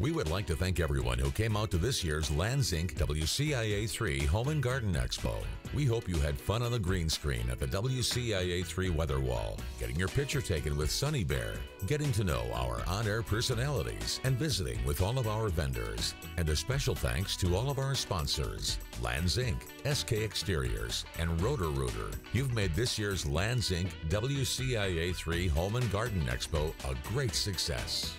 We would like to thank everyone who came out to this year's Lanz Inc WCIA 3 Home and Garden Expo. We hope you had fun on the green screen at the WCIA 3 weather wall, getting your picture taken with Sunny Bear, getting to know our on air personalities, and visiting with all of our vendors. And a special thanks to all of our sponsors Lanz Inc, SK Exteriors, and Roto Rooter. You've made this year's Lanz Inc WCIA 3 Home and Garden Expo a great success.